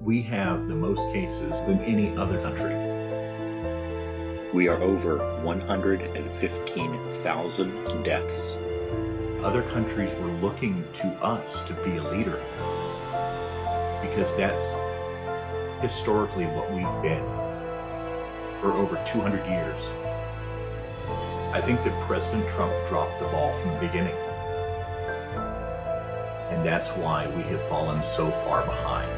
We have the most cases than any other country. We are over 115,000 deaths. Other countries were looking to us to be a leader because that's historically what we've been for over 200 years. I think that President Trump dropped the ball from the beginning. And that's why we have fallen so far behind.